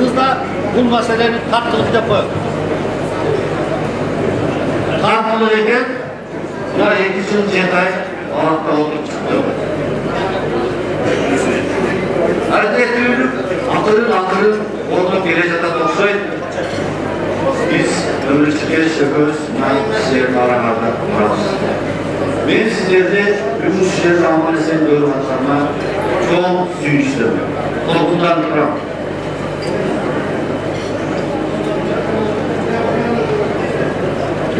Kırgız'da bu meselenin katkılık yapı. Katkılı eken ya yıl jetay Allah'ta oturup çıktı. Hareketlilik akırın akırın orada gelecekte olsaydı biz ömrü çıkış yapıyoruz. Ben sizlerin aralarda varız. Ben sizlerde bugün sizlerin görüp atlarına çok süyüştüm. Korkudan duram.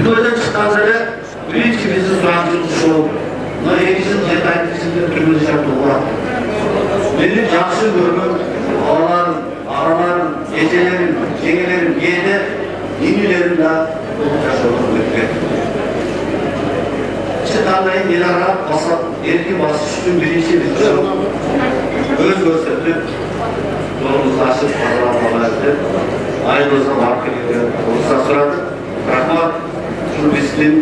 Türkiye'den çıkan sene birinci bizi suancımız şu oldu. Bunlar yekizin detaylıcısında türlü şartı var. Benim yaxşı görmem, ağların, araların, gecelerin, gecelerin, yerde, yenilerin de yaşamak ötke. İşte tarlayın yeni ara basat, erki basış için birinci bir çok göz gösterdi. Yolumuzu açıp pazarlamalar etti. Ayrılığına marka gidiyor. Olursa soradı. Rahmat, turistin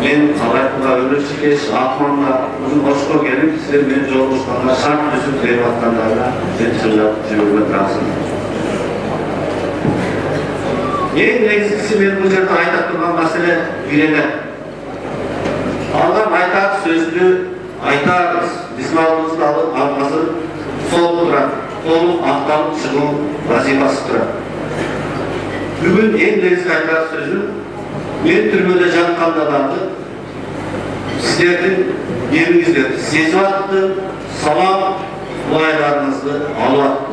мен қалайтынға өмір шекесіз ақмонға ұзын қосқа келіп сіздер мен жолығысқанға шарт түсіп беріп жатқандарына сен шындап жібермей тұрасың ең негізгісі мен бұл жерде айтып тұрған мәселе үйрене Алдам айтар сөзді айтарыз дисмалымызды алып алмасы сол тұрады толық ақталып шығу вазифасы тұрады бүгін ең негізгі айтар сөзім sözü benim türbede can kandadandı. Sizlerin yerinizde sezi attı, salam duaylarınızı anlattı.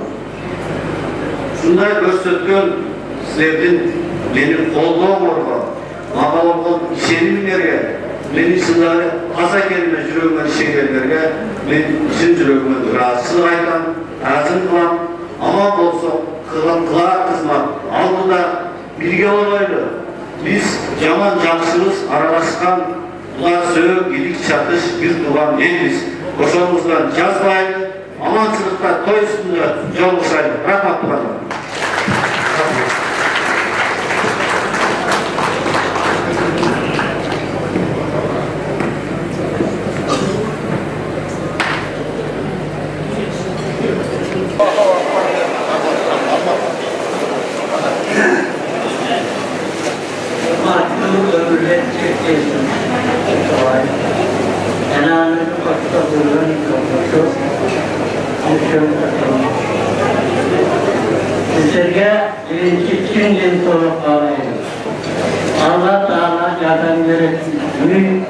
Şunday gösterken sizlerin beni kolluğa vurma, baba olgun işenimlerge, beni şunları asa kelime yüreğime şeylerlerge, ben için yüreğime razı aytan, razı kılan, ama olsa kılan kılar kızma, aldıda Біз жаман жақсымыз араласқан бұла сөк, елік шатыш бір туған елміз. Ошамыздан жазбай, амансылықта той үстінде жол ұшайын. Рахмат ömürler çekilsin. Enanın kosta bulun kokusu. Düşün takılın. Sizlerge birinci Çin'den sonra bağlayın. Allah Teala yardım verirsin. Büyük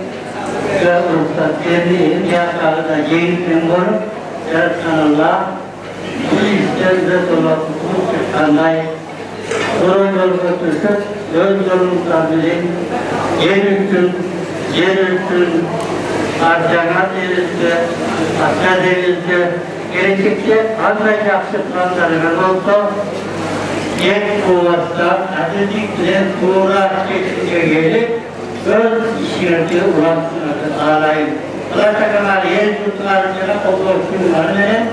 ve ruhsat verdiğin yakarda geyikten vurup yaratan Allah bu işten de dolap tutup çıkanlayın. Doğru yol götürsün, yol yolunuzdan bilin, yer üçün, harcanan denizde, hatta denizde, yakşı planlarınız olsa, yer kuvvetsa, azıcık bile tuğra çekince gelip, öz işinizi ulaştığınızı sağlayın. Ulaşakanlar yer tutlarına kollarını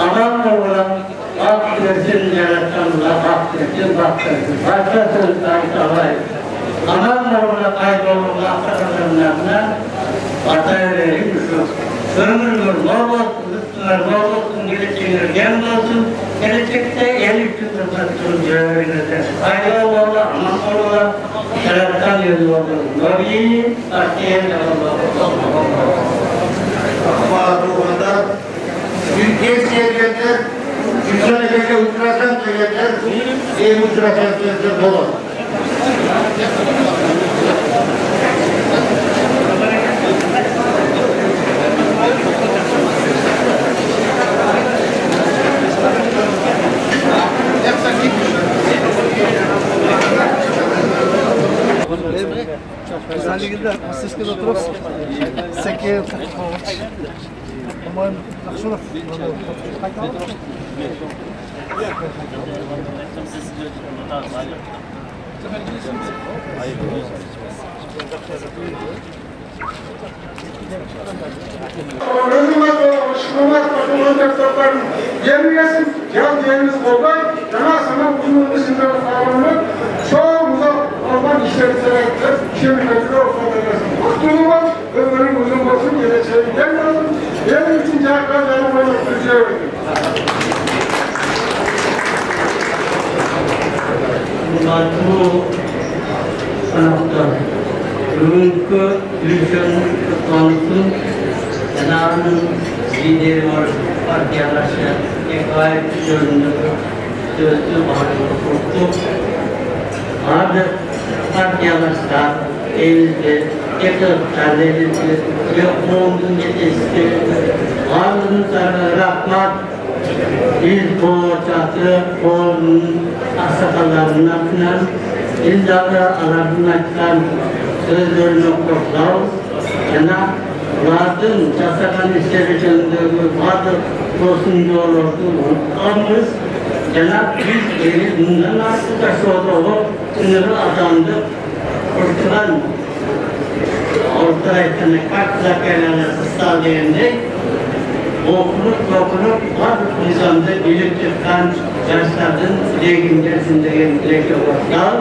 aman da ulan Versin yaratanla hak versin, hak versin. Başka söz kayıtalayım. Aman moruna kaybolun aktarlarına ataya vereyim şu. Ömrümüz bol olsun, üstüne bol olsun, geleceğiniz gem olsun. Gelecekte el üstünde sattığın görevinize. Hayırlı ola, aman ola, yaratan yüzü olur. Nabi, Akiyen Allah'a. não é ultrasan é yeter. Benim é da yeter. Dolan. Zaligida, vocês que eu trouxe, isso aqui é seki Aman şunu Hürmet olmuş, hürmet bakımında topların gelmeyesin, gel diyeniz olay, yana sana uzun dışında kavramı çok uzak olman işletselerdir, şimdi ortada gelsin. Mutluluğu var, ömrün uzun olsun, geleceği gelmesin, benim için cevaplar benim onu tutuyor. Salatu Sanatlar Bugünkü ülkenin konusu Cenabı'nın lideri var partiyalaşa gayet yönünde sözlü bağlı kurdu. Artık partiyalaşlar elimizde tekrar terlerimizde ve onun yetişti. Ardından rahmat biz bu çatı onun aksakallarına kınar, İldadı alarmından sözlerini kurtlar, Cenab Allah'ın çasakan işleri gönderdiği vardır, olsun yolurdu, unutmamız, Cenab biz geri bundan artık da şurada olup, sınırı adandı, kurtulan ortaya kaç zakarlarına sağlayınca okunup okunup var nizamda bilip çıkan yaşların legingesinde dilekle vaktal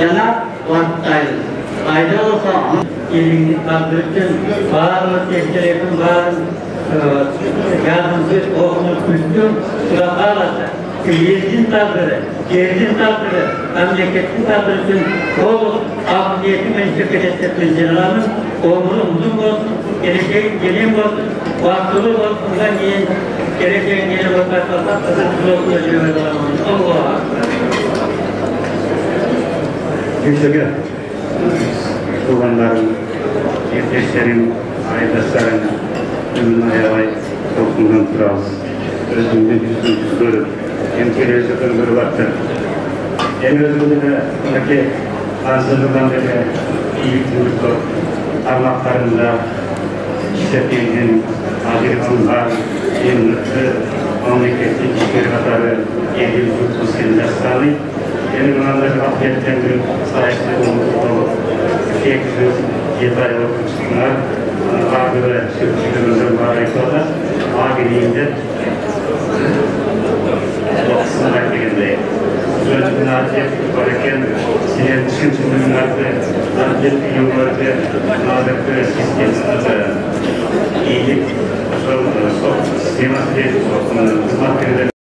yana vaktayız. Fayda olsa ilgili kadrıcın bağırma teşkilatın bağır yardımcı okunup üstün sıralarla Yerin takdiri, yerin takdiri, memleketin takdiri için kol menşeket ettiğimiz cenabın ömrü uzun olsun, geleceğin gelin olsun, vaktili olsun, bundan yiyin, geleceğin gelin olsun, Allah kazançlı olsun, diyor Allah. Yüksek Tuğanların, yetişlerin, aydasların, ümün ayavay, toplumdan turaz, özümde yüzüm görüp, hem televizyondan görüp attı. En özümde de, қазіргі жылдан бері бейбіт күндікті тармақтарында шектелген ажырғандар жергілікті мемлекеттік күштер қатары елге жеткізген жастарды енді мынандай ақпараттандыру болып, тек жүз жеті айлық бар Sözcüklerce varken size bütün sözcüklerce adetli yıllarca adetli sistemde iyilik, sol, sol, sistemde, hizmet verilen